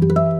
you